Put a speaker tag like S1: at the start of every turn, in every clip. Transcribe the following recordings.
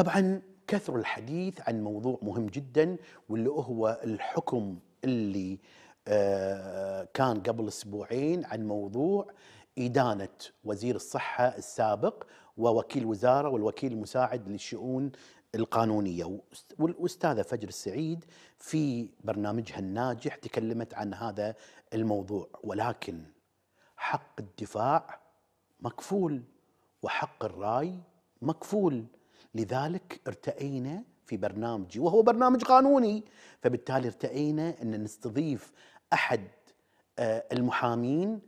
S1: طبعا كثر الحديث عن موضوع مهم جدا واللي هو الحكم اللي آه، كان قبل أسبوعين عن موضوع إدانة وزير الصحة السابق ووكيل وزارة والوكيل المساعد للشؤون القانونية. والأستاذة فجر السعيد في برنامجها الناجح تكلمت عن هذا الموضوع. ولكن حق الدفاع مكفول وحق الرأي مكفول. لذلك ارتئينا في برنامجي وهو برنامج قانوني. فبالتالي ارتئينا أن نستضيف أحد آه، المحامين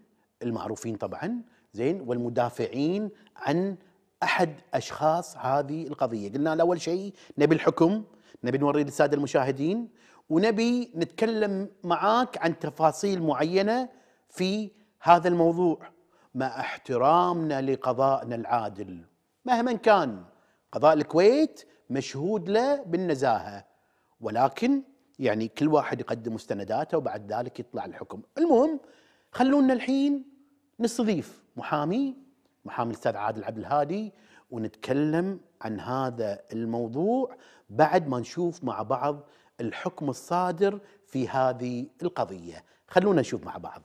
S1: المعروفين طبعا زين والمدافعين عن أحد أشخاص هذه القضية، قلنا أول شيء نبي الحكم، نبي نوري للساده المشاهدين ونبي نتكلم معاك عن تفاصيل معينة في هذا الموضوع مع احترامنا لقضائنا العادل مهما كان. قضاء الكويت مشهود له بالنزاهة. ولكن يعني كل واحد يقدم مستنداته وبعد ذلك يطلع الحكم. المهم خلونا الحين نستضيف محامي محامي الأستاذ عادل عبد الهادي ونتكلم عن هذا الموضوع بعد ما نشوف مع بعض الحكم الصادر في هذه القضية. خلونا نشوف مع بعض.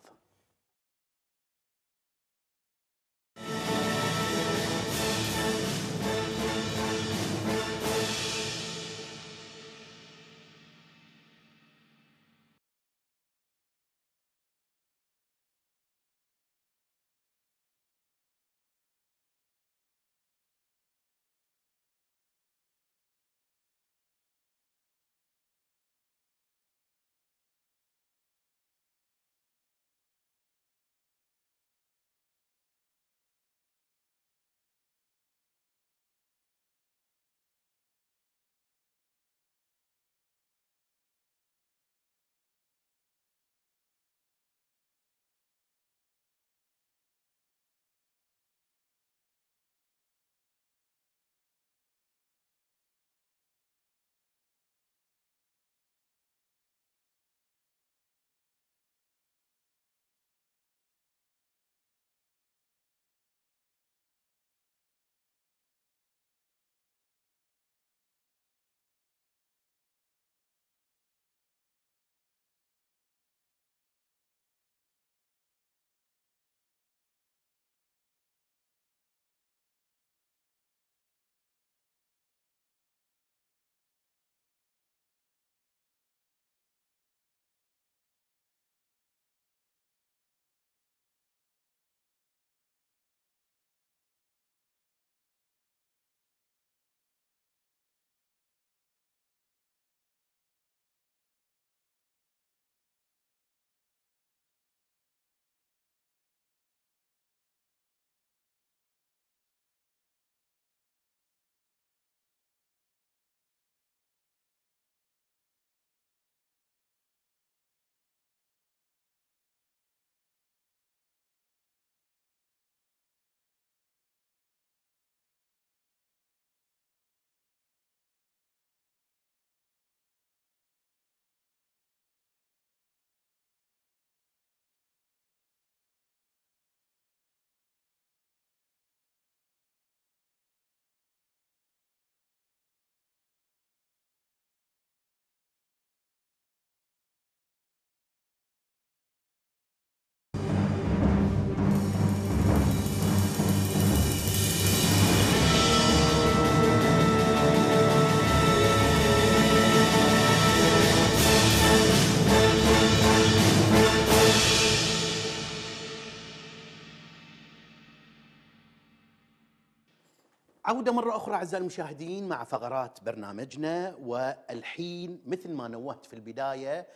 S1: عودة مرة أخرى أعزائي المشاهدين مع فقرات برنامجنا. والحين مثل ما نوهت في البداية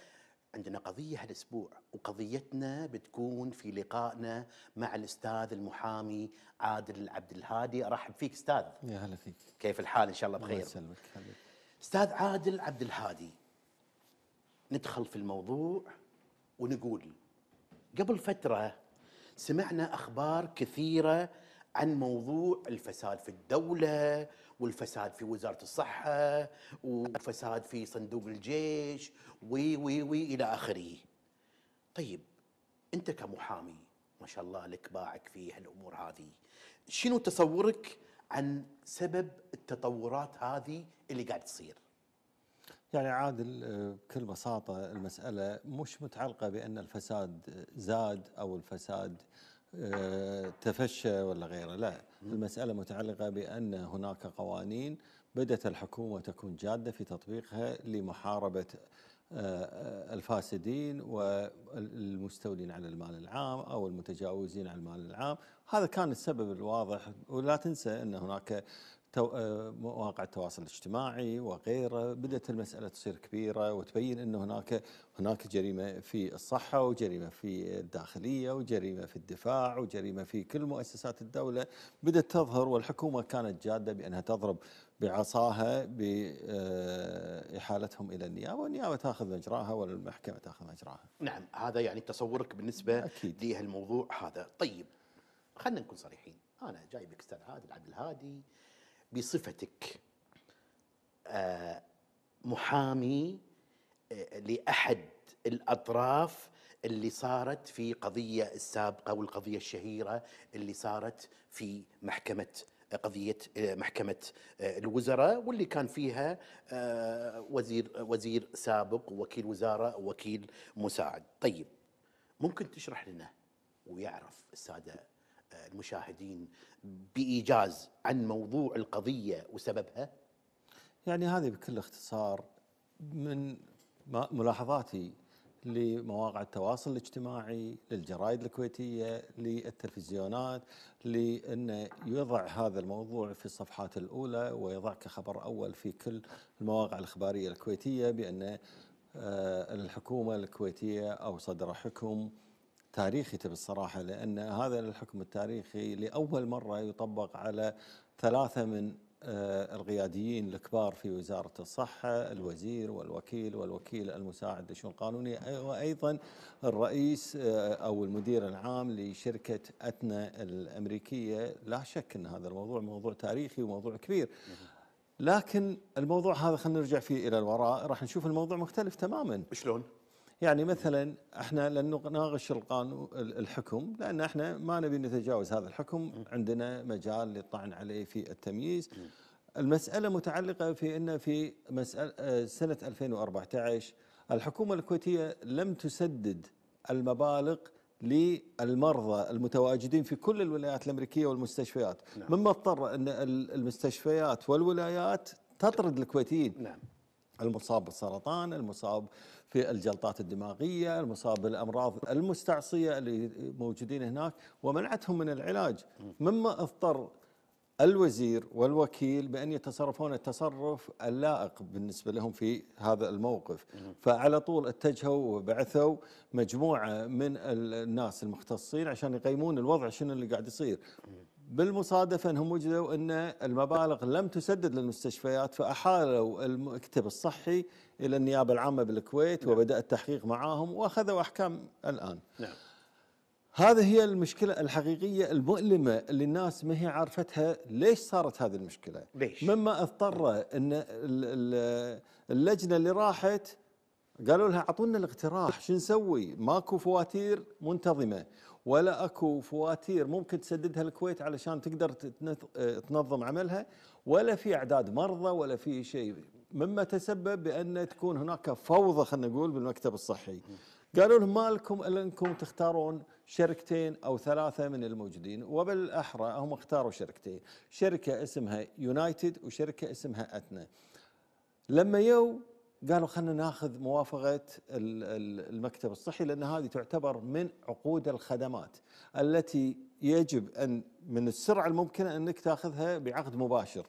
S1: عندنا قضية هالأسبوع وقضيتنا بتكون في لقائنا مع الأستاذ المحامي عادل عبد الهادي أرحب فيك أستاذ.
S2: يا هلا فيك.
S1: كيف الحال؟ إن شاء الله بخير.
S2: الله يسلمك.
S1: أستاذ عادل عبد الهادي ندخل في الموضوع ونقول قبل فترة سمعنا أخبار كثيرة عن موضوع الفساد في الدولة والفساد في وزارة الصحة والفساد في صندوق الجيش وي وي وي إلى آخره. طيب أنت كمحامي ما شاء الله لك باعك في هالأمور هذه شنو تصورك عن سبب التطورات هذه اللي قاعد تصير؟
S2: يعني عادل بكل بساطة المسألة مش متعلقة بأن الفساد زاد أو الفساد تفشى ولا غيره. لا المسألة متعلقة بأن هناك قوانين بدأت الحكومة تكون جادة في تطبيقها لمحاربة آه، الفاسدين والمستولين على المال العام أو المتجاوزين على المال العام، هذا كان السبب الواضح. ولا تنسى أن هناك آه، مواقع التواصل الاجتماعي وغيره بدأت المسألة تصير كبيرة وتبين إن هناك هناك جريمة في الصحة وجريمة في الداخلية وجريمة في الدفاع وجريمة في كل مؤسسات الدولة بدأت تظهر والحكومة كانت جادة بأنها تضرب بعصاها باحالتهم إلى النيابة والنيابة تأخذ مجراها والمحكمة تأخذ مجراها.
S1: نعم هذا يعني تصورك بالنسبة أكيد. لهالموضوع هذا، طيب خلينا نكون صريحين، أنا جايبك أستاذ عادل عبد الهادي بصفتك آه، محامي آه، لأحد الأطراف اللي صارت في قضية السابقة والقضية الشهيرة اللي صارت في محكمة قضية آه، محكمة الوزراء واللي كان فيها وزير وزير سابق ووكيل وزارة ووكيل مساعد. طيب ممكن تشرح لنا ويعرف السادة المشاهدين بإيجاز عن موضوع القضية وسببها؟
S2: يعني هذه بكل اختصار من ملاحظاتي لمواقع التواصل الاجتماعي للجرائد الكويتية للتلفزيونات لأن يضع هذا الموضوع في الصفحات الأولى ويضع كخبر أول في كل المواقع الإخبارية الكويتية بأن آه، الحكومة الكويتية أو صدر حكم تاريخي بالصراحة لأن هذا الحكم التاريخي لأول مرة يطبق على ثلاثة من آه، القياديين الكبار في وزارة الصحة الوزير والوكيل والوكيل المساعد للشؤون القانونية وأيضا الرئيس آه، أو المدير العام لشركة أتنا الأمريكية. لا شك أن هذا الموضوع موضوع تاريخي وموضوع كبير. لكن الموضوع هذا خلينا نرجع فيه إلى الوراء راح نشوف الموضوع مختلف تماما.
S1: شلون؟
S2: يعني مثلا إحنا لن نناقش القانون الحكم لأن إحنا ما نبي نتجاوز هذا الحكم. عندنا مجال للطعن عليه في التمييز. المسألة متعلقة في إن في مساله سنة 2014 الحكومة الكويتية لم تسدد المبالغ للمرضى المتواجدين في كل الولايات الأمريكية والمستشفيات. نعم. مما اضطر إن المستشفيات والولايات تطرد الكويتيين. نعم. المصاب بالسرطان المصاب في الجلطات الدماغية المصاب بالأمراض المستعصية اللي موجودين هناك ومنعتهم من العلاج. مما اضطر الوزير والوكيل بأن يتصرفون التصرف اللائق بالنسبة لهم في هذا الموقف. فعلى طول اتجهوا وبعثوا مجموعة من الناس المختصين عشان يقيمون الوضع شنو اللي قاعد يصير. بالمصادفة أنهم وجدوا أن المبالغ لم تسدد للمستشفيات فأحالوا المكتب الصحي إلى النيابة العامة بالكويت نعم. وبدأ التحقيق معاهم وأخذوا أحكام الآن نعم. هذه هي المشكلة الحقيقية المؤلمة اللي الناس ما هي عارفتها ليش صارت هذه المشكلة
S1: ليش؟
S2: مما أضطر أن اللجنة اللي راحت قالوا لها أعطونا الاقتراح شو نسوي ماكو فواتير منتظمة ولا اكو فواتير ممكن تسددها الكويت علشان تقدر تنظم عملها ولا في اعداد مرضى ولا في شيء. مما تسبب بأن تكون هناك فوضى خلينا نقول بالمكتب الصحي. قالوا لهم ما لكم إلا أنكم تختارون شركتين أو ثلاثة من الموجودين. وبالأحرى هم اختاروا شركتين. شركة اسمها United وشركة اسمها Aetna لما يو قالوا خلينا ناخذ موافقة المكتب الصحي لأن هذه تعتبر من عقود الخدمات التي يجب أن من السرعة الممكنة أنك تاخذها بعقد مباشر.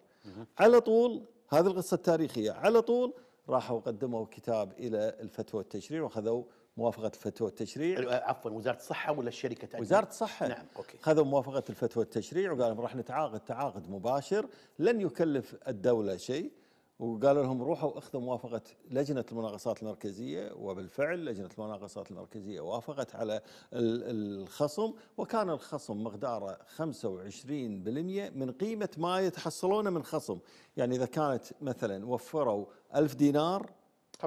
S2: على طول هذه القصة التاريخية على طول راحوا قدموا كتاب إلى الفتوى والتشريع وأخذوا موافقة الفتوى والتشريع.
S1: عفوا وزارة الصحة ولا الشركة؟
S2: وزارة الصحة. نعم okay. خذوا موافقة الفتوى والتشريع وقالوا راح نتعاقد تعاقد مباشر لن يكلف الدولة شيء. وقالوا لهم روحوا اخذوا موافقه لجنة المناقصات المركزية وبالفعل لجنة المناقصات المركزية وافقت على الخصم وكان الخصم مقداره 25% من قيمة ما يتحصلونه من خصم. يعني إذا كانت مثلا وفروا ألف دينار
S1: 25%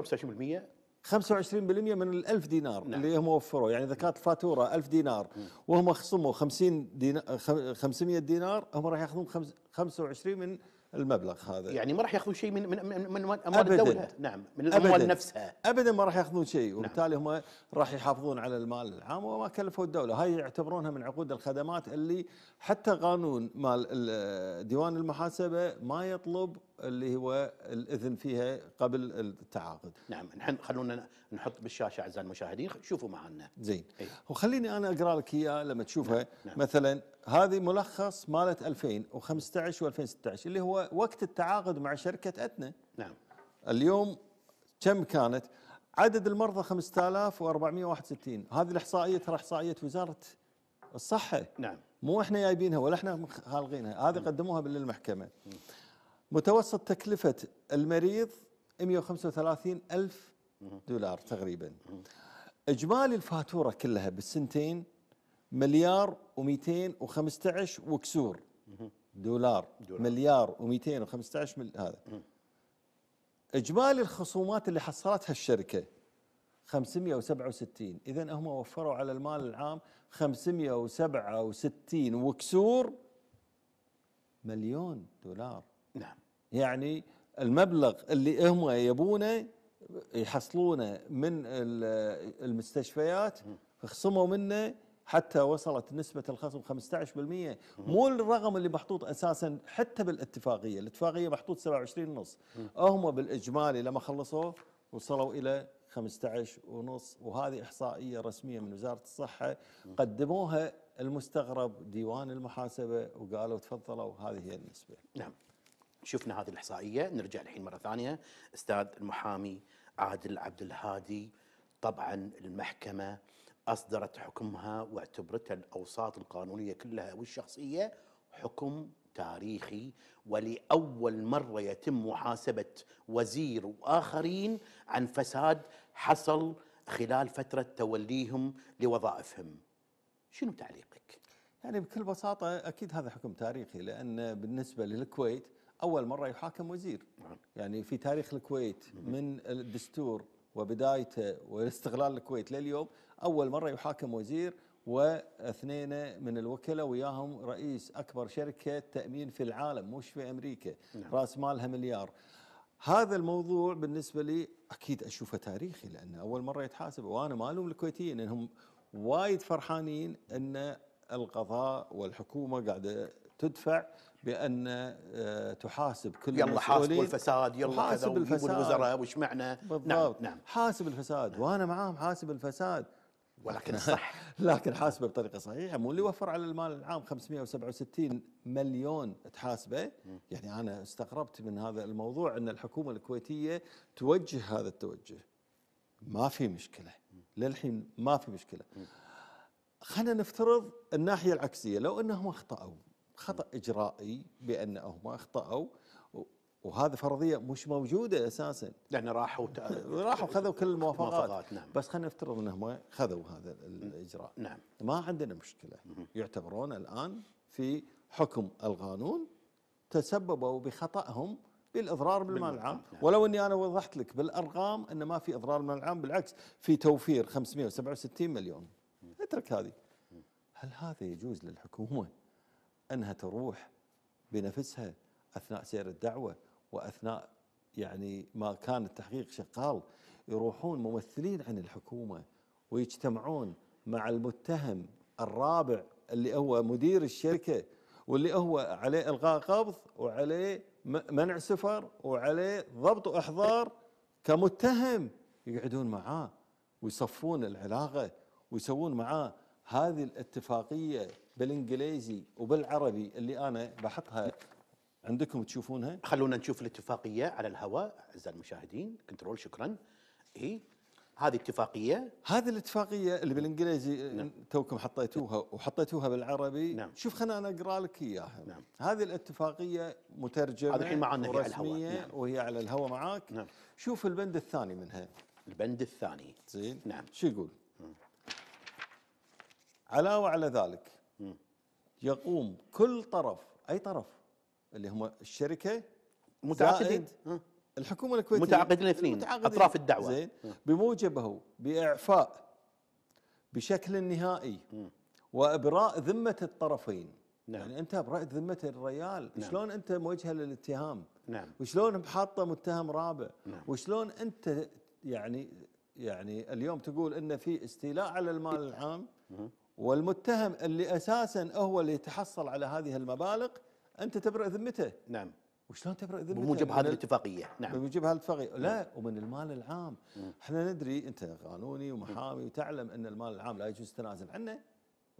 S2: 25% من ال 1000 دينار
S1: نعم.
S2: اللي هم وفروه يعني إذا كانت الفاتوره 1000 دينار وهم خصموا 50 دينار 500 دينار هم راح ياخذون خمس- 25 من المبلغ هذا.
S1: يعني ما راح ياخذون شيء من من من, من أموال
S2: أبداً.
S1: الدولة. نعم من
S2: الأموال.
S1: نفسها.
S2: ابدا ما راح ياخذون شيء وبالتالي هم راح يحافظون على المال العام وما كلفوا الدولة. هاي يعتبرونها من عقود الخدمات اللي حتى قانون مال ال- ديوان المحاسبة ما يطلب اللي هو الإذن فيها قبل التعاقد.
S1: نعم نحن خلونا نحط بالشاشة أعزائي المشاهدين شوفوا معنا.
S2: زين.
S1: إيه.
S2: وخليني أنا أقرأ لك إياه لما تشوفها.
S1: نعم.
S2: مثلا هذه ملخص مالت 2015 و2016 اللي هو وقت التعاقد مع شركة اتنا
S1: نعم.
S2: اليوم كم كانت؟ عدد المرضى 5461 هذه الإحصائية ترى إحصائية وزارة الصحة.
S1: نعم.
S2: مو إحنا جايبينها ولا إحنا خالقينها. هذه قدموها للمحكمه متوسط تكلفة المريض 135 ألف دولار تقريبا. إجمالي الفاتورة كلها بالسنتين مليار و215 وكسور دولار,
S1: دولار.
S2: مليار و215 مل... هذا. إجمالي الخصومات اللي حصلتها الشركة 567 اذا هم وفروا على المال العام 567 وكسور مليون دولار.
S1: نعم.
S2: يعني المبلغ اللي هم يبونه يحصلونه من ال- المستشفيات خصموا منه حتى وصلت نسبة الخصم 15% مو الرقم اللي محطوط أساسا حتى بالاتفاقية الاتفاقية محطوط 27 ونص هم بالإجمالي لما خلصوا وصلوا إلى 15 ونص وهذه إحصائية رسمية من وزارة الصحة. قدموها المستغرب ديوان المحاسبة وقالوا تفضلوا هذه هي النسبة.
S1: نعم. شفنا هذه الإحصائية. نرجع الحين مرة ثانية. أستاذ المحامي عادل عبد الهادي. طبعا المحكمة أصدرت حكمها واعتبرتها الأوساط القانونية كلها والشخصية حكم تاريخي ولأول مرة يتم محاسبة وزير وآخرين عن فساد حصل خلال فترة توليهم لوظائفهم. شنو تعليقك؟
S2: يعني بكل بساطة أكيد هذا حكم تاريخي لأن بالنسبة للكويت أول مرة يحاكم وزير
S1: نعم.
S2: يعني في تاريخ الكويت من الدستور وبدايته واستغلال الكويت لليوم أول مرة يحاكم وزير واثنين من الوكلاء وياهم رئيس أكبر شركة تأمين في العالم مش في أمريكا
S1: نعم.
S2: رأس مالها مليار هذا الموضوع بالنسبة لي أكيد أشوفه تاريخي لأنه أول مرة يتحاسب وأنا ما ألوم الكويتيين إنهم وايد فرحانين أن القضاء والحكومة قاعدة تدفع بأن آه، تحاسب كل
S1: يلا حاسبوا الفساد يلا كذا وجيبوا
S2: الفساد.
S1: الوزراء وش معنى؟
S2: بالضبط.
S1: نعم. نعم
S2: حاسب الفساد. وأنا معاهم حاسب الفساد.
S1: ولكن صح.
S2: لكن حاسبه بطريقة صحيحة. مو اللي وفر على المال العام 567 مليون تحاسبه. يعني أنا استغربت من هذا الموضوع أن الحكومة الكويتية توجه هذا التوجه. ما في مشكلة. للحين ما في مشكلة. خلينا نفترض الناحية العكسية. لو أنهم أخطأوا خطأ إجرائي بانهم أخطأوا وهذه فرضية مش موجودة أساسا.
S1: لأن راحوا ت-
S2: راحوا خذوا كل الموافقات
S1: موافقات، نعم.
S2: بس خلينا نفترض انهم خذوا هذا الإجراء.
S1: نعم.
S2: ما عندنا مشكلة. يعتبرون الآن في حكم القانون تسببوا بخطأهم بالإضرار بالمال العام.
S1: نعم.
S2: ولو إني أنا وضحت لك بالأرقام إن ما في إضرار بالمال العام بالعكس في توفير 567 مليون. اترك هذه. هل هذا يجوز للحكومة؟ أنها تروح بنفسها أثناء سير الدعوة وأثناء يعني ما كان التحقيق شغال يروحون ممثلين عن الحكومة ويجتمعون مع المتهم الرابع اللي هو مدير الشركة واللي هو عليه إلغاء قبض وعليه منع سفر وعليه ضبط وإحضار كمتهم يقعدون معاه ويصفون العلاقة ويسوون معاه هذه الاتفاقية بالإنجليزي وبالعربي اللي أنا بحطها عندكم تشوفونها
S1: خلونا نشوف الاتفاقية على الهواء أعزائي المشاهدين كنترول شكرا اي هذه اتفاقيه
S2: هذه الاتفاقية اللي بالإنجليزي
S1: نعم.
S2: توكم حطيتوها وحطيتوها بالعربي
S1: نعم.
S2: شوف خلنا أنا أقرأ لك إياها
S1: نعم.
S2: هذه الاتفاقية مترجمة
S1: هذه الحين معنا هي على الهواء. نعم.
S2: وهي على الهواء معاك
S1: نعم.
S2: شوف البند الثاني منها
S1: البند الثاني
S2: زين
S1: نعم.
S2: شو يقول علاوة على ذلك. يقوم كل طرف أي طرف اللي هم الشركة
S1: متعاقدين.
S2: الحكومة الكويتية
S1: متعاقدين الاثنين،. أطراف الدعوة.
S2: زين بموجبه بإعفاء بشكل نهائي وإبراء ذمة الطرفين
S1: نعم.
S2: يعني أنت ابرأت ذمة الريال
S1: نعم.
S2: شلون أنت موجهة للاتهام
S1: نعم
S2: وشلون حاطة متهم رابع
S1: نعم.
S2: وشلون أنت يعني يعني اليوم تقول إن في استيلاء على المال العام والمتهم اللي أساسا هو اللي يتحصل على هذه المبالغ أنت تبرئ ذمته.
S1: نعم.
S2: وشلون تبرئ ذمته؟
S1: بموجب هذه
S2: ال-
S1: الاتفاقية. نعم.
S2: بموجب هالاتفاقيه لا ومن المال العام. إحنا ندري أنت قانوني ومحامي وتعلم أن المال العام لا يجوز التنازل عنه.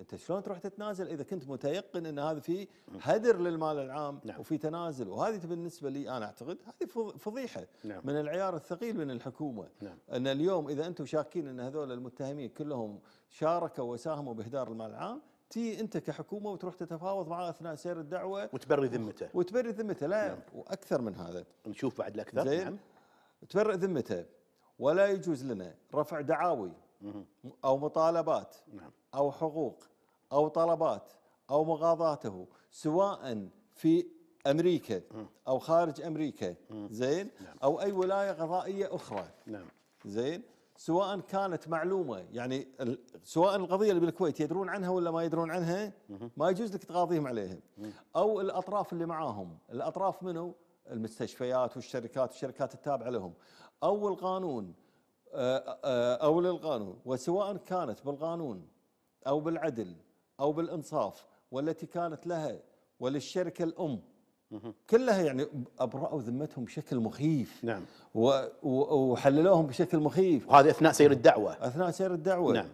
S2: أنت شلون تروح تتنازل إذا كنت متيقن إن هذا في هدر للمال العام
S1: نعم.
S2: وفي تنازل؟ وهذه بالنسبة لي أنا أعتقد هذه فض- فضيحة
S1: نعم.
S2: من العيار الثقيل من الحكومة.
S1: نعم.
S2: أن اليوم إذا أنتم شاكين إن هذول المتهمين كلهم شاركوا وساهموا بإهدار المال العام تي أنت كحكومة وتروح تتفاوض معاه أثناء سير الدعوة
S1: وتبري ذمته.
S2: وتبرر ذمته لا وأكثر من هذا.
S1: نشوف بعد
S2: الأكثر.
S1: نعم.
S2: تبرئ ذمته. ولا يجوز لنا رفع دعاوي. أو مطالبات
S1: نعم.
S2: أو حقوق أو طلبات أو مغاضاته سواء في أمريكا أو خارج أمريكا زين؟ أو أي ولاية قضائيه أخرى.
S1: نعم.
S2: زين؟ سواء كانت معلومة يعني سواء القضية اللي بالكويت يدرون عنها ولا ما يدرون عنها ما يجوز لك تقاضيهم عليها. أو الأطراف اللي معاهم. الأطراف منو؟ المستشفيات والشركات والشركات التابعة لهم. أو القانون. آه، آه، أو للقانون وسواء كانت بالقانون أو بالعدل أو بالإنصاف والتي كانت لها وللشركه الأم. كلها يعني أبرأوا ذمتهم بشكل مخيف.
S1: نعم.
S2: وحللوهم بشكل مخيف.
S1: وهذا أثناء سير الدعوة.
S2: أثناء سير الدعوة.
S1: نعم.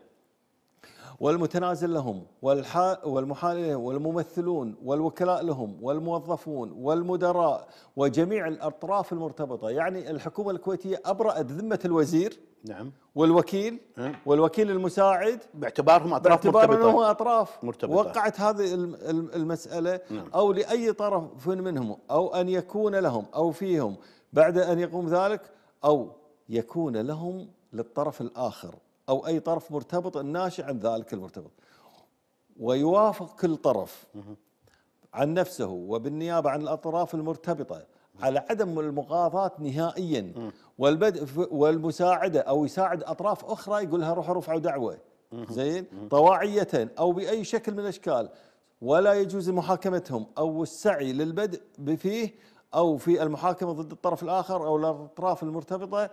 S2: والمتنازل لهم والمحال لهم والممثلون والوكلاء لهم والموظفون والمدراء وجميع الأطراف المرتبطة يعني الحكومة الكويتية أبرأت ذمة الوزير
S1: نعم
S2: والوكيل
S1: نعم.
S2: والوكيل المساعد
S1: باعتبارهم أطراف
S2: باعتبار
S1: مرتبطة
S2: أطراف
S1: مرتبطة.
S2: وقعت هذه الم- الم- المسألة
S1: نعم.
S2: أو لأي طرف منهم أو أن يكون لهم أو فيهم بعد أن يقوم ذلك أو يكون لهم للطرف الآخر أو أي طرف مرتبط الناشئ عن ذلك المرتبط. ويوافق كل طرف عن نفسه وبالنيابة عن الأطراف المرتبطة على عدم المغاضاة نهائيا. والبدء والمساعدة أو يساعد أطراف أخرى يقول لها روحوا رفعوا دعوة. زين؟ طواعية أو بأي شكل من الأشكال. ولا يجوز محاكمتهم أو السعي للبدء فيه أو في المحاكمة ضد الطرف الآخر أو الأطراف المرتبطة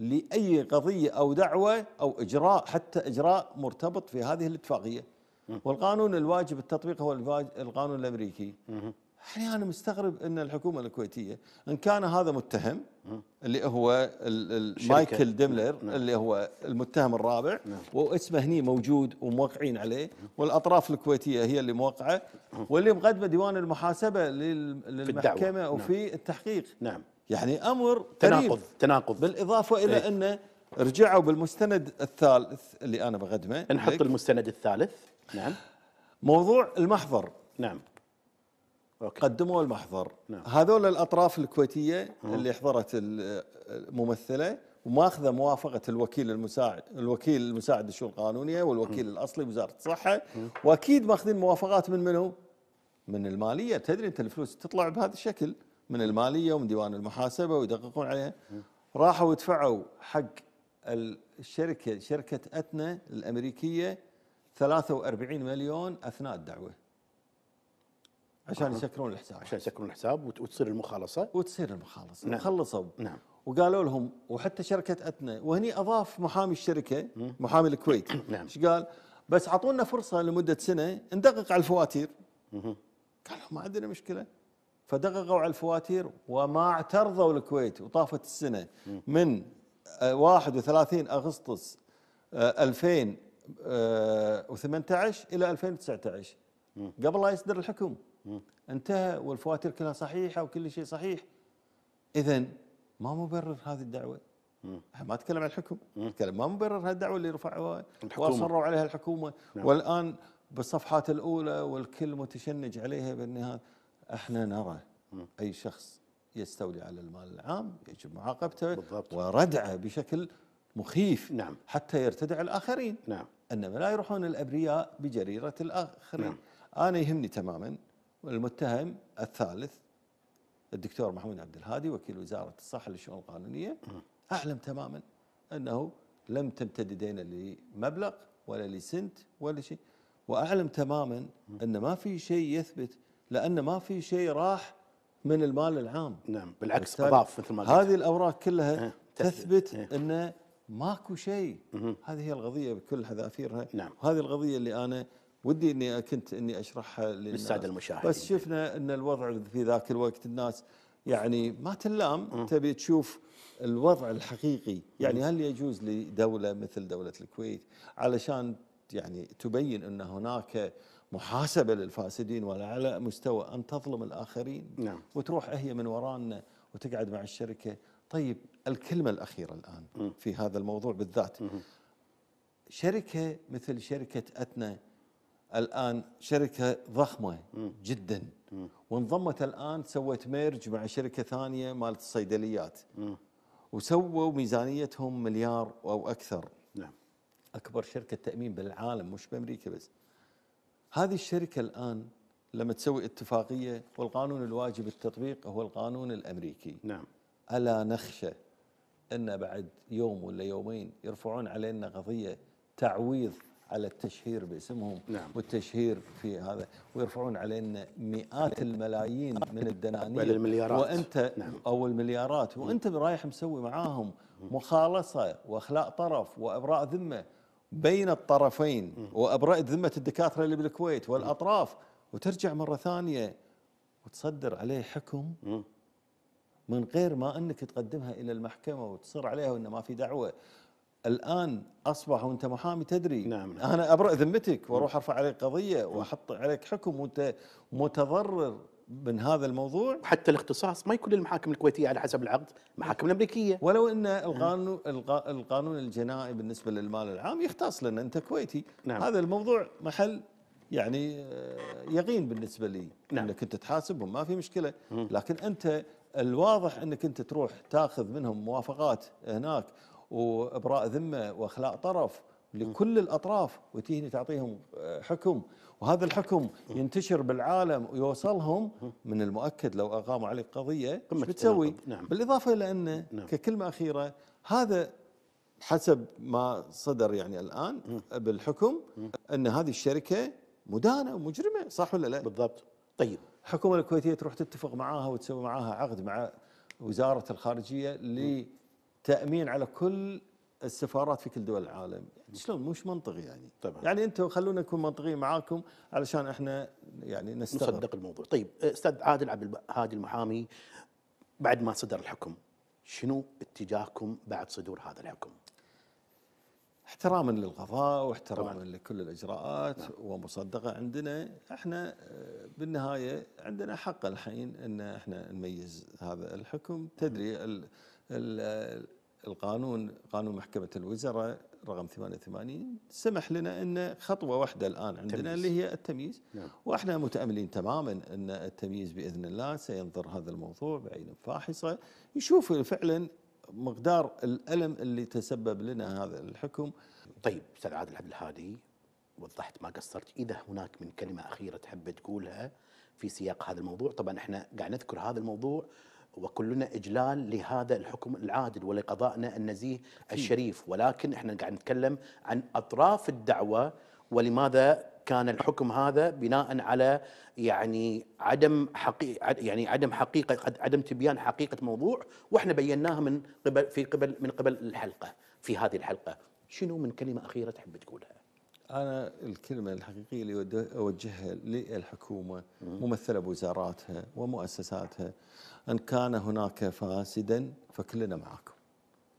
S2: لأي قضية أو دعوة أو إجراء حتى إجراء مرتبط في هذه الاتفاقية. والقانون الواجب التطبيق هو القانون الأمريكي. يعني أنا مستغرب إن الحكومة الكويتية إن كان هذا متهم اللي هو. مايكل ديملر اللي هو المتهم الرابع واسمه هني موجود وموقعين عليه. والأطراف الكويتية هي اللي موقعة. واللي مقدمة ديوان المحاسبة لل- للمحكمة
S1: نعم.
S2: وفي التحقيق.
S1: نعم.
S2: يعني أمر
S1: تناقض تناقض.
S2: بالإضافة إلى
S1: إيه.
S2: انه رجعوا بالمستند الثالث اللي أنا بقدمه
S1: نحط. المستند الثالث. نعم.
S2: موضوع المحضر.
S1: نعم. okay.
S2: قدموا المحضر.
S1: نعم.
S2: هذول الأطراف الكويتية اللي حضرت ال- الممثلة وماخذة موافقة الوكيل المساعد الوكيل المساعد للشؤون القانونية والوكيل الأصلي وزاره الصحة وأكيد ماخذين موافقات من منو؟ من المالية. تدري أنت الفلوس تطلع بهذا الشكل. من المالية ومن ديوان المحاسبة ويدققون عليها. راحوا ودفعوا حق الشركة شركة أتنا الأمريكية 43 مليون أثناء الدعوة. عشان يسكرون الحساب.
S1: عشان يسكرون الحساب وت- وتصير المخالصة؟
S2: وتصير المخالصة.
S1: نعم.
S2: خلصوا.
S1: نعم.
S2: وقالوا لهم وحتى شركة أتنا وهني أضاف محامي الشركة محامي الكويت.
S1: نعم.
S2: إيش قال؟ بس أعطونا فرصة لمدة سنة ندقق على الفواتير. قالوا ما عندنا مشكلة. فدققوا على الفواتير وما اعترضوا الكويت وطافت السنة. من آه، 31 أغسطس آه، 2018 إلى 2019 قبل لا يصدر الحكم. انتهى والفواتير كلها صحيحة وكل شيء صحيح. اذا ما مبرر هذه الدعوة. إحنا ما أتكلم عن الحكم. أتكلم ما مبرر هذه الدعوة اللي رفعوها. وأصروا عليها الحكومة. والآن بالصفحات الأولى والكل متشنج عليها بالنهايه إحنا نرى اي شخص يستولي على المال العام يجب معاقبته
S1: بالضبط.
S2: وردعه بشكل مخيف
S1: نعم.
S2: حتى يرتدع الآخرين.
S1: نعم.
S2: إنما لا يروحون الأبرياء بجريرة الآخرين.
S1: نعم.
S2: أنا يهمني تماما المتهم الثالث الدكتور محمود عبد الهادي وكيل وزارة الصحة للشؤون القانونية. أعلم تماما أنه لم تمتد دينا لمبلغ ولا لسنت ولا شيء. وأعلم تماما أن ما في شيء يثبت لأن ما في شيء راح من المال العام.
S1: نعم بالعكس أضاف مثل ما قلت.
S2: هذه الأوراق كلها تثبت.
S1: تثبت.
S2: ان ماكو شيء. هذه هي القضية بكل حذافيرها.
S1: نعم.
S2: وهذه القضية اللي أنا ودي إني كنت إني أشرحها
S1: للسادة المشاهدين.
S2: بس شفنا إن الوضع في ذاك الوقت الناس يعني ما تلام. تبي تشوف الوضع الحقيقي. يعني هل يجوز لدولة مثل دولة الكويت علشان يعني تبين إن هناك محاسبة للفاسدين ولا على مستوى أن تظلم الآخرين
S1: نعم.
S2: وتروح هي من ورانا وتقعد مع الشركة. طيب الكلمة الأخيرة الآن في هذا الموضوع بالذات. شركة مثل شركة أتنا الآن شركة ضخمة جدا. وانضمت الآن سوت ميرج مع شركة ثانية مالت الصيدليات. وسووا ميزانيتهم مليار أو أكثر.
S1: نعم.
S2: أكبر شركة تأمين بالعالم مش بأمريكا بس. هذه الشركة الآن لما تسوي اتفاقية والقانون الواجب التطبيق هو القانون الأمريكي
S1: نعم
S2: ألا نخشى أن بعد يوم ولا يومين يرفعون علينا قضية تعويض على التشهير باسمهم
S1: نعم.
S2: والتشهير في هذا ويرفعون علينا مئات الملايين من الدنانير
S1: بل المليارات.
S2: وأنت
S1: نعم.
S2: أو المليارات وأنت رايح مسوي معاهم مخالصة واخلاء طرف وأبراء ذمة بين الطرفين وابراء ذمة الدكاترة اللي بالكويت والأطراف وترجع مرة ثانية وتصدر عليه حكم من غير ما إنك تقدمها إلى المحكمة وتصر عليها وان ما في دعوة. الآن أصبح وأنت محامي تدري.
S1: نعم.
S2: أنا ابرا ذمتك وأروح أرفع عليك قضية وأحط عليك حكم وأنت متضرر. من هذا الموضوع.
S1: وحتى الاختصاص ما يكون للمحاكم الكويتية على حسب العقد المحاكم الأمريكية.
S2: ولو إن القانون القا- القانون الجنائي بالنسبة للمال العام يختص لأن أنت كويتي.
S1: نعم.
S2: هذا الموضوع محل يعني آه، يقين بالنسبة لي.
S1: نعم.
S2: إنك أنت تحاسبهم ما في مشكلة. لكن أنت الواضح إنك أنت تروح تاخذ منهم موافقات هناك وإبراء ذمة واخلاء طرف لكل الأطراف وتيجي تعطيهم آه، حكم. وهذا الحكم ينتشر بالعالم ويوصلهم من المؤكد لو أقاموا عليك قضية.
S1: إيش
S2: بتسوي؟
S1: نعم.
S2: بالإضافة إلى أن
S1: نعم.
S2: ككلمة أخيرة هذا حسب ما صدر يعني الآن بالحكم أن هذه الشركة مدانة ومجرمة صح ولا لا؟
S1: بالضبط. طيب.
S2: الحكومة الكويتية تروح تتفق معاها وتسوي معاها عقد مع وزارة الخارجية لتأمين على كل السفارات في كل دول العالم. يعني شلون؟ مش منطقي يعني.
S1: طبعاً.
S2: يعني أنتم خلونا نكون منطقيين معاكم علشان إحنا يعني نستغرب.
S1: نصدق الموضوع. طيب أستاذ عادل عبد الهادي المحامي بعد ما صدر الحكم شنو اتجاهكم بعد صدور هذا الحكم؟
S2: احتراما للقضاء واحتراما
S1: طبعاً.
S2: لكل الإجراءات ومصدقة عندنا. إحنا آه، بالنهاية عندنا حق الحين إن إحنا نميز هذا الحكم. تدري ال ال القانون قانون محكمة الوزراء رقم 88 سمح لنا إن خطوة واحدة الآن عندنا
S1: تمييز.
S2: اللي هي التمييز
S1: نعم.
S2: وإحنا متأملين تماما إن التمييز بإذن الله سينظر هذا الموضوع بعين فاحصة يشوف فعلا مقدار الألم اللي تسبب لنا هذا الحكم
S1: طيب أستاذ عادل عبد الهادي وضحت ما قصرت إذا هناك من كلمة أخيرة تحب تقولها في سياق هذا الموضوع طبعا إحنا قاعد نذكر هذا الموضوع وكلنا إجلال لهذا الحكم العادل ولقضائنا النزيه الشريف. ولكن إحنا قاعد نتكلم عن أطراف الدعوة ولماذا كان الحكم هذا بناء على يعني عدم حقيقة يعني عدم حقيقة عدم تبيان حقيقة موضوع وإحنا بيناها من قبل في قبل من قبل الحلقة في هذه الحلقة. شنو من كلمة أخيرة تحب تقولها؟
S2: أنا الكلمة الحقيقية اللي أوجهها للحكومة ممثلة بوزاراتها ومؤسساتها أن كان هناك فاسدا فكلنا معكم.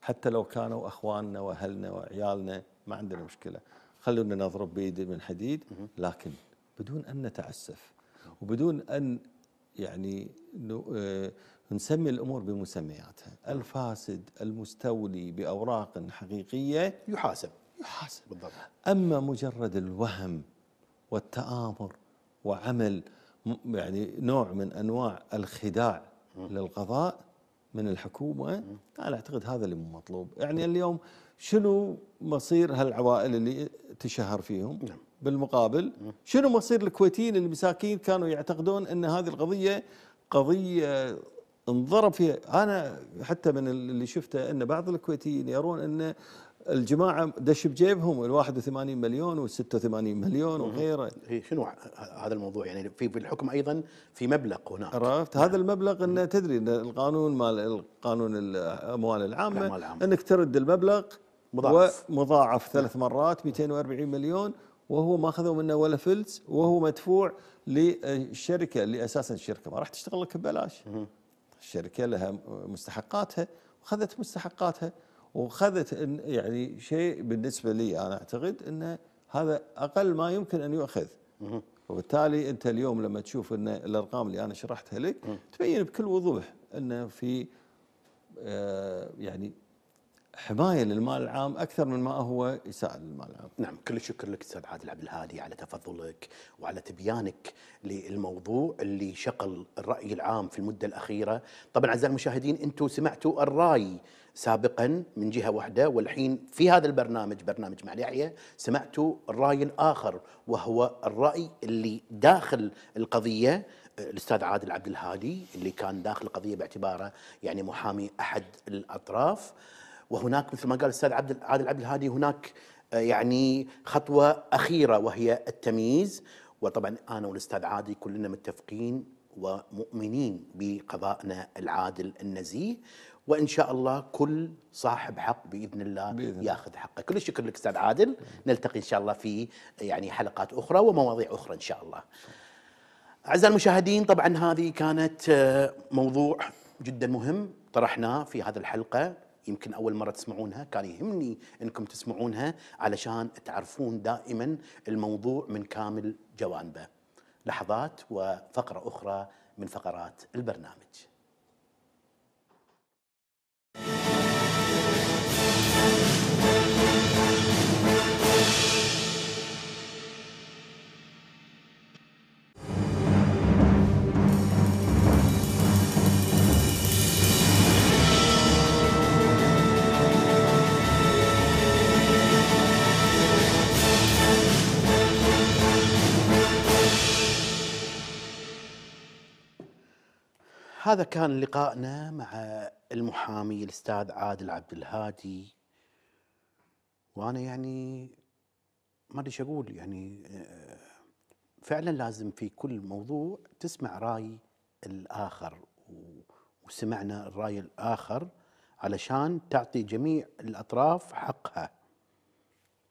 S2: حتى لو كانوا أخواننا وأهلنا وعيالنا ما عندنا مشكلة. خلونا نضرب بيد من حديد لكن بدون أن نتعسف وبدون أن يعني آه، نسمي الأمور بمسمياتها. الفاسد المستولي بأوراق حقيقية
S1: يحاسب.
S2: يحاسب.
S1: بالضبط.
S2: أما مجرد الوهم والتآمر وعمل يعني نوع من أنواع الخداع للقضاء من الحكومة أنا أعتقد هذا اللي مو مطلوب، يعني اليوم شنو مصير هالعوائل اللي تشهر فيهم؟
S1: نعم.
S2: بالمقابل شنو مصير الكويتيين المساكين كانوا يعتقدون إن هذه القضية قضية انضرب فيها؟ أنا حتى من اللي شفته إن بعض الكويتيين يرون إن الجماعة دش بجيبهم ال 81 مليون وال 86 مليون وغيره.
S1: هي شنو ه- هذا الموضوع؟ يعني في في الحكم أيضا في مبلغ هناك.
S2: عرفت؟ هذا المبلغ انه تدري إن القانون مال القانون
S1: الأموال العامة.
S2: انك ترد المبلغ
S1: مضاعف.
S2: ومضاعف ثلاث مرات 240 مليون وهو ما أخذوا منه ولا فلس وهو مدفوع للشركة اللي أساسا الشركة. ما راح تشتغل لك ببلاش. الشركة لها مستحقاتها وخذت مستحقاتها. وخذت يعني شيء بالنسبة لي أنا أعتقد إنه هذا أقل ما يمكن أن يؤخذ وبالتالي أنت اليوم لما تشوف إن الأرقام اللي أنا شرحتها لك تبين بكل وضوح انه في آه، يعني حماية للمال العام أكثر من ما هو اساءه للمال العام.
S1: نعم كل الشكر لك أستاذ عادل عبد الهادي على تفضلك وعلى تبيانك للموضوع اللي شغل الرأي العام في المدة الأخيرة، طبعا أعزائي المشاهدين أنتم سمعتوا الرأي سابقا من جهة واحدة والحين في هذا البرنامج برنامج مع يحيى سمعتوا الراي الآخر وهو الرأي اللي داخل القضية الأستاذ عادل عبد الهادي اللي كان داخل القضية باعتباره يعني محامي أحد الأطراف. وهناك مثل ما قال الأستاذ عبد عادل عبد الهادي هناك آه، يعني خطوة أخيرة وهي التمييز. وطبعا أنا والأستاذ عادل كلنا متفقين ومؤمنين بقضائنا العادل النزيه. وإن شاء الله كل صاحب حق بإذن الله
S2: بإذن.
S1: ياخذ حقه. كل الشكر لك أستاذ عادل. نلتقي إن شاء الله في يعني حلقات أخرى ومواضيع أخرى إن شاء الله. أعزائي المشاهدين طبعا هذه كانت آه، موضوع جدا مهم طرحناه في هذه الحلقة. يمكن أول مرة تسمعونها كان يهمني أنكم تسمعونها علشان تعرفون دائما الموضوع من كامل جوانبه. لحظات وفقرة أخرى من فقرات البرنامج. هذا كان لقائنا مع المحامي الأستاذ عادل عبد الهادي. وأنا يعني ما أدري أقول يعني آه، فعلا لازم في كل موضوع تسمع رأي الآخر وسمعنا الرأي الآخر علشان تعطي جميع الأطراف حقها.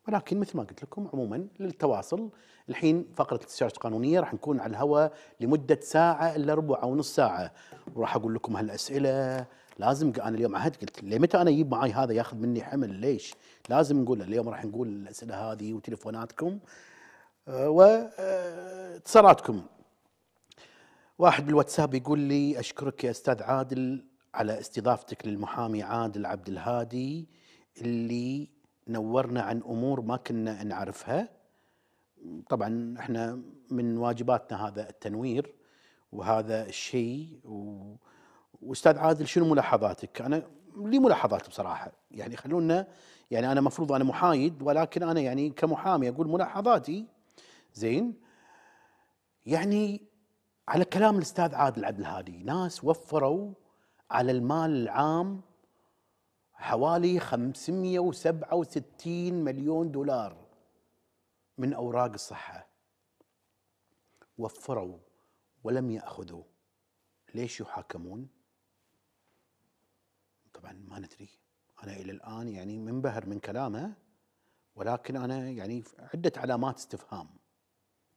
S1: ولكن مثل ما قلت لكم عموما للتواصل الحين فقرة الاستشارة القانونية راح نكون على الهواء لمدة ساعة إلا ربع أو نص ساعة. وراح أقول لكم هالأسئلة لازم أنا اليوم عهدت قلت لمتى أنا أجيب معي هذا ياخذ مني حمل؟ ليش؟ لازم نقول اليوم راح نقول الأسئلة هذه وتليفوناتكم واتصالاتكم واحد بالواتساب يقول لي أشكرك يا أستاذ عادل على استضافتك للمحامي عادل عبد الهادي اللي نورنا عن أمور ما كنا نعرفها. طبعا إحنا من واجباتنا هذا التنوير وهذا الشيء و... واستاذ عادل شنو ملاحظاتك؟ أنا لي ملاحظات بصراحة. يعني خلونا يعني أنا مفروض أنا محايد ولكن أنا يعني كمحامي أقول ملاحظاتي. زين؟ يعني على كلام الأستاذ عادل عبد الهادي ناس وفروا على المال العام حوالي 567 مليون دولار من أوراق الصحة. وفروا ولم يأخذوا. ليش يحاكمون؟ طبعا ما ندري. أنا إلى الآن يعني منبهر من كلامه ولكن أنا يعني عدة علامات استفهام.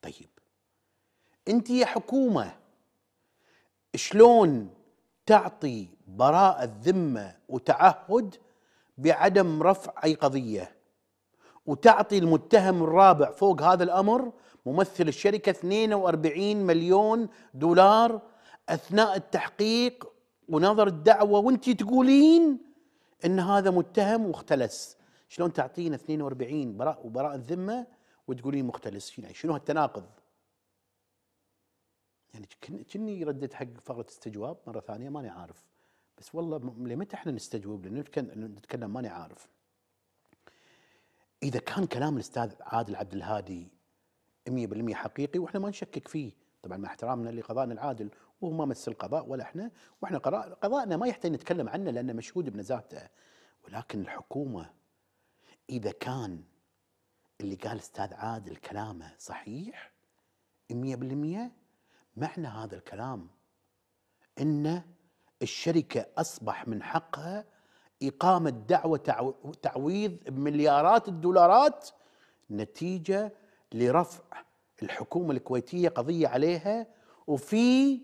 S1: طيب أنت يا حكومة شلون تعطي براءة ذمة وتعهد بعدم رفع أي قضية؟ وتعطي المتهم الرابع فوق هذا الأمر ممثل الشركة 42 مليون دولار أثناء التحقيق ونظر الدعوة وانت تقولين إن هذا متهم واختلس شلون تعطينا 42 براء وبراءة ذمة وتقولين مختلس؟ يعني؟ شنو هالتناقض؟ يعني كن- كني ردت حق فقرة استجواب مرة ثانية ماني عارف. بس والله لمتى إحنا نستجوب؟ لأن نتكلم ماني عارف. إذا كان كلام الأستاذ عادل عبد الهادي 100% حقيقي وإحنا ما نشكك فيه. طبعا مع احترامنا لقضائنا العادل وهو ما مس القضاء ولا إحنا وإحنا قضاء- قضاءنا ما يحتاج نتكلم عنه لأنه مشهود بنزاهته ولكن الحكومة إذا كان اللي قال أستاذ عادل كلامه صحيح 100% معنى هذا الكلام ان الشركة أصبح من حقها إقامة دعوة تعو- تعويض بمليارات الدولارات نتيجة لرفع الحكومة الكويتية قضية عليها وفي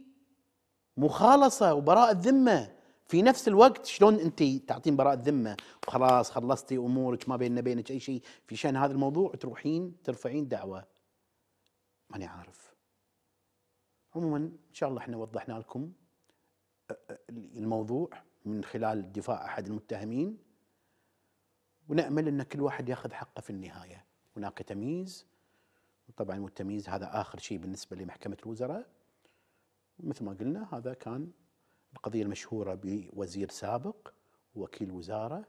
S1: مخالصة وبراءة ذمة. في نفس الوقت شلون أنت تعطين براءة ذمة؟ وخلاص خلصتي أمورك ما بيننا بينك أي شيء. في شأن هذا الموضوع تروحين ترفعين دعوة. ماني عارف. عموما إن شاء الله إحنا وضحنا لكم الموضوع من خلال دفاع أحد المتهمين. ونأمل إن كل واحد يأخذ حقه في النهاية. هناك تمييز. طبعا والتمييز هذا آخر شيء بالنسبة لمحكمة الوزراء. مثل ما قلنا هذا كان القضية المشهورة بوزير سابق وكيل وزارة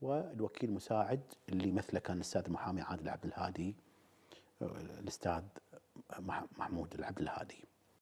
S1: والوكيل المساعد اللي مثله كان الأستاذ المحامي عادل عبد الهادي الأستاذ مح- محمود العبد الهادي.